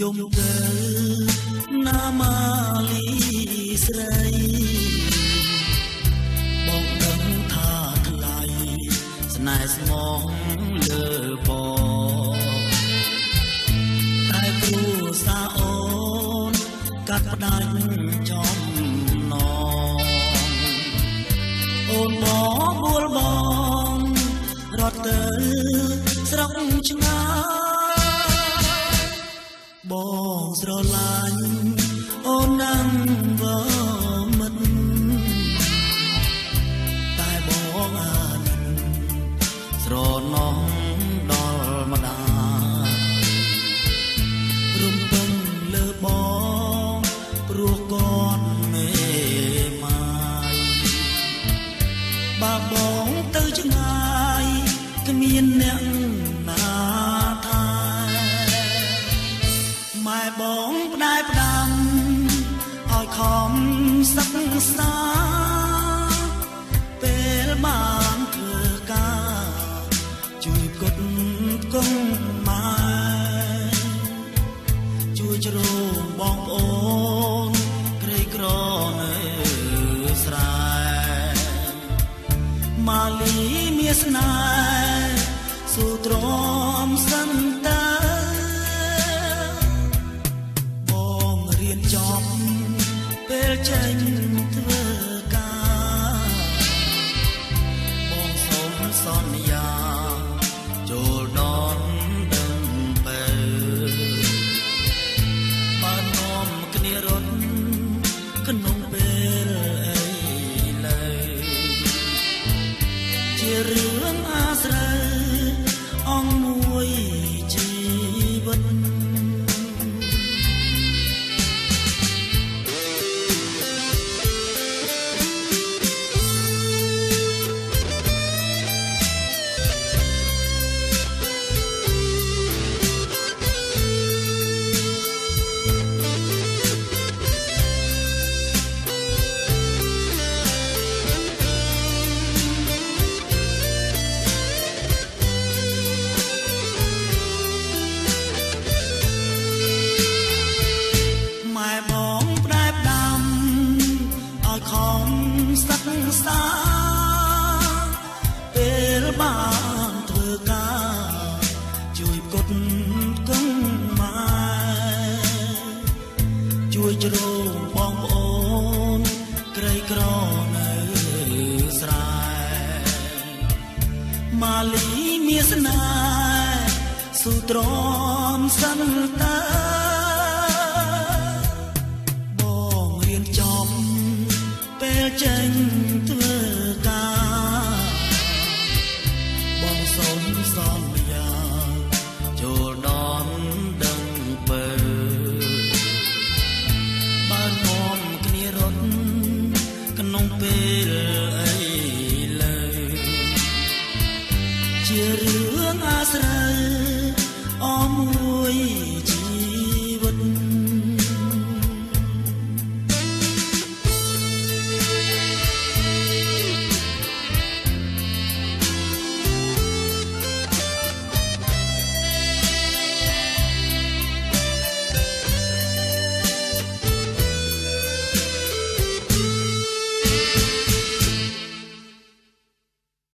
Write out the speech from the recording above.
យំទៅណាម៉ាលីស្រីបងដឹងថាថ្លៃស្នេហ៍ស្មងលើបងតែគ្រូសាអូនកាត់ផ្ដាច់ចំណងអូនបងបួលបងរត់ទៅស្រុកឆ្ងាយ បើបងទៅឆ្ងាយគ្មានអ្នកណាថែម៉ែបងផ្ដែផ្ដាំឲ្យខំសិក្សាពេលបានធ្វើការជួយគត់គង់ម៉ែជួយជ្រោមបងប្អូនក្រីក្រនៅស្រែ លីមានស្នេហ៍ស៊ូទ្រាំសិនតើបងរៀនចប់ពេលចេញធ្វើការបងសូមសន្យាចូលដល់ដឹងបើបាននាំគ្នារត់ក្នុង ខំសិក្សាពេលបានធ្វើការជួយគត់គង់ម៉ែជួយជ្រោមបងប្អូនក្រីក្រនៅស្រែម៉ាលីមានស្នេហ៍ស៊ូទ្រាំសិនតើ ចេញធ្វើការបងសូមសន្យាចូលដល់ដឹងបើបាននាំគ្នារត់ក្នុងពេលអីលើជា